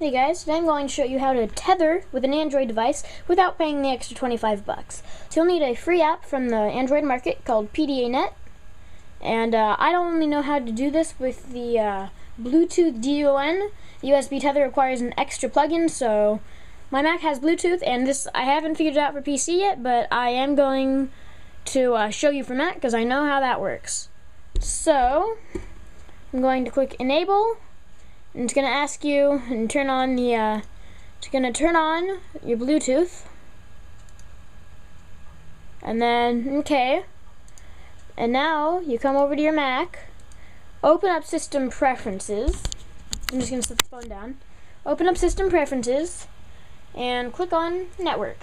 Hey guys, today I'm going to show you how to tether with an Android device without paying the extra 25 bucks. So you'll need a free app from the Android market called PDANet. And uh, I don't only know how to do this with the uh, Bluetooth DUN. The USB tether requires an extra plugin, so my Mac has Bluetooth, and this I haven't figured out for PC yet, but I am going to uh, show you for Mac because I know how that works. So I'm going to click Enable and it's going to ask you and turn on the, uh, it's going to turn on your Bluetooth. And then, okay. And now you come over to your Mac, open up System Preferences. I'm just going to set the phone down. Open up System Preferences and click on Network.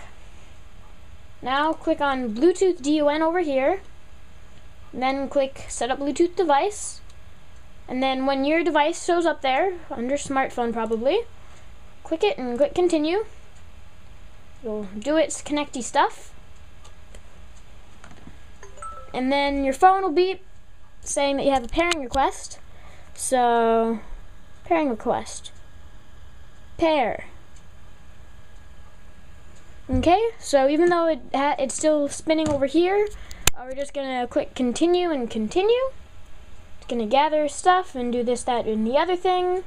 Now click on Bluetooth DUN over here. Then click Set up Bluetooth device. And then when your device shows up there, under smartphone probably, click it and click continue. You'll do its connecty stuff. And then your phone will beep saying that you have a pairing request. So, pairing request. Pair. Okay, so even though it it's still spinning over here, uh, we're just going to click continue and continue gonna gather stuff and do this, that, and the other thing.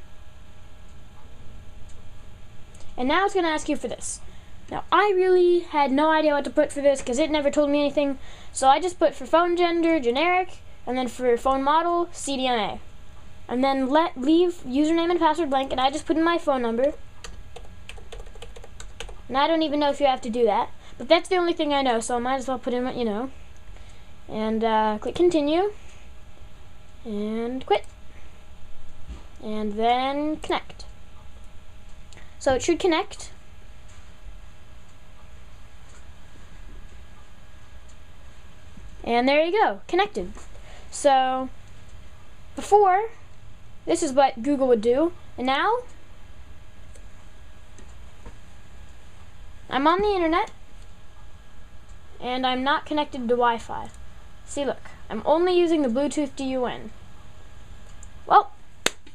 And now it's gonna ask you for this. Now, I really had no idea what to put for this because it never told me anything. So I just put for phone gender, generic, and then for phone model, CDMA. And then let leave username and password blank, and I just put in my phone number. And I don't even know if you have to do that. But that's the only thing I know, so I might as well put in what you know. And uh, click continue and quit. And then connect. So it should connect. And there you go, connected. So before, this is what Google would do. And now, I'm on the internet, and I'm not connected to Wi-Fi. See, look, I'm only using the Bluetooth DUN. Well,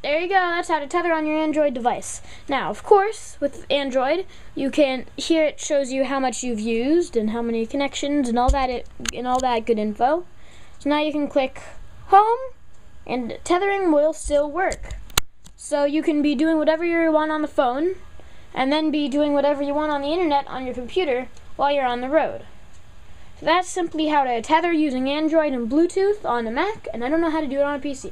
there you go. That's how to tether on your Android device. Now, of course, with Android, you can here it shows you how much you've used and how many connections and all that it, and all that good info. So now you can click home and tethering will still work. So you can be doing whatever you want on the phone and then be doing whatever you want on the internet on your computer while you're on the road. So that's simply how to tether using Android and Bluetooth on a Mac, and I don't know how to do it on a PC.